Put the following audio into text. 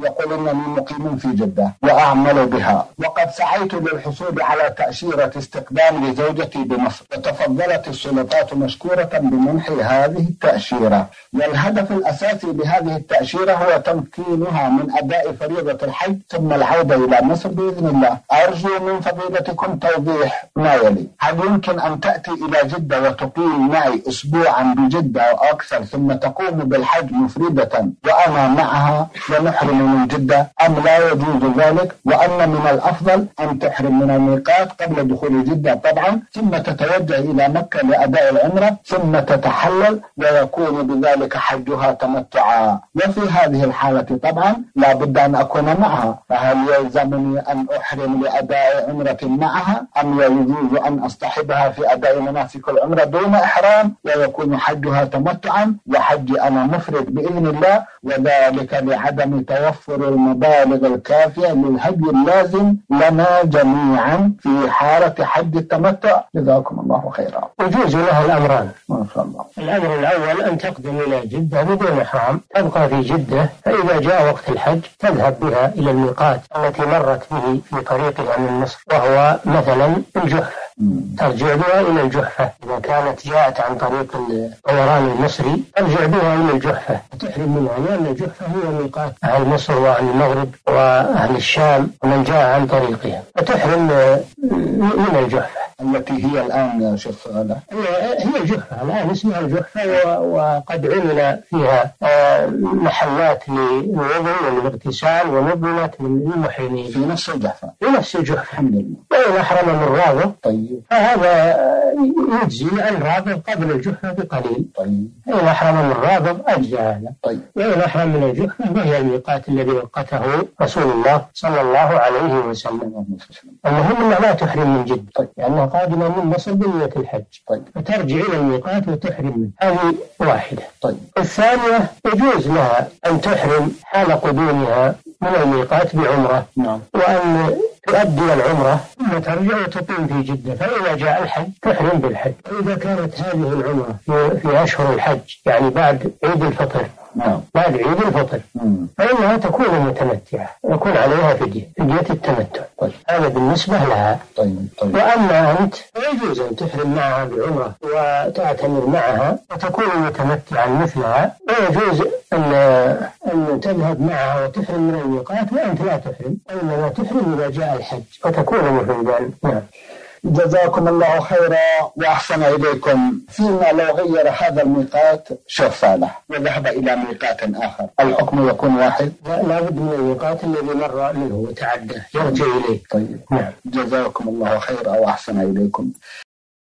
يقول إنني مقيم في جدة وأعمل بها. وقد سعيت للحصول على تأشيرة استقدام لزوجتي بمصر. وتفضلت السلطات مشكورة بمنح هذه التأشيرة. والهدف الأساسي بهذه التأشيرة هو تمكينها من أداء فريضة الحج ثم العودة إلى مصر بإذن الله. أرجو من فضيلتكم توضيح ما يلي. هل يمكن أن تأتي إلى جدة وتقيم معي اسبوعا بجدة أو أكثر ثم تقوم بالحج مفردة وأنا معها ونحرم من جدة أم لا يجوز ذلك وأن من الأفضل أن تحرم من الميقات قبل دخول جدة. طبعا ثم تتوجه إلى مكة لأداء العمرة ثم تتحلل ويكون بذلك حجها تمتعا. وفي هذه الحالة طبعا لا بد أن أكون معها. فهل يلزمني أن أحرم لأداء عمرة معها؟ أم يجوز أن أصطحبها في أداء مناسك العمرة دون إحرام؟ ويكون حجها تمتعا وحجي أنا مفرد بإذن الله وذلك لعدم توفر المبالغ الكافية للهدي اللازم لنا جميعا في حالة حج التمتع. جزاكم الله خيرا. يجوز لها الأمران. ما شاء الله. الأمر الأول أن تقدم إلى جدة بدون إحرام تبقى في جدة فإذا جاء وقت الحج تذهب بها إلى الميقات التي مرت به في طريقها من مصر وهو مثلا الجحفة ترجع بها إلى الجحفة. إذا كانت جاءت عن طريق الطيران المصري ترجع بها إلى الجحفة. وتحرم منها لأن الجحفة هي ميقات أهل مصر وأهل المغرب وأهل الشام ومن جاء عن طريقها فتحرم من الجحفة. التي هي الآن يا شيخ هي الجحفة الآن اسمها الجحفة وقد عمل فيها آه، محلات للوضوء والاغتسال ونظمت للمحرمين في نفس الجحفة. في نفس الجحفة. الحمد لله. وإن أحرم من رابط طيب. فهذا يجزي عن رابط قبل الجحفة بقليل. طيب. إن أحرم من رابط أجزى هذا طيب وإن أحرم من الجحفة فهي الميقات الذي وقته رسول الله صلى الله عليه وسلم. اللهم لا تحرم من جد. طيب. لأنها قادمة من مصر بنية الحج. طيب. فترجع إلى الميقات وتحرم منه. هذه واحدة. طيب. الثانية يجوز لها أن تحرم حال قدومها من الميقات بعمرة. نعم. وأن تؤدي العمرة. ثم ترجع وتقيم في جدة. فإذا جاء الحج تحرم بالحج. وإذا كانت هذه العمرة في, أشهر الحج يعني بعد عيد الفطر. نعم. بعد عيد الفطر. فإنها تكون متمتعة يكون عليها فدية فدية التمتع. طيب. هذا بالنسبة لها. طيب طيب. وأما أنت فيجوز أن تحرم معها بعمرة وتعتمر معها وتكون متمتعا مثلها. ويجوز أن أن تذهب معها وتحرم من الميقات وأنت لا تحرم. وإنما تحرم إذا جاء الحج. وتكون مفردا نعم. جزاكم الله خيرا وأحسن إليكم فيما لو غير هذا الميقات شيخ صالح. وذهب إلى ميقات آخر. الحكم يكون واحد. لا لابد من الميقات الذي مر منه وتعدى. يرجع إليه. طيب. نعم. جزاكم الله خيرا وأحسن إليكم.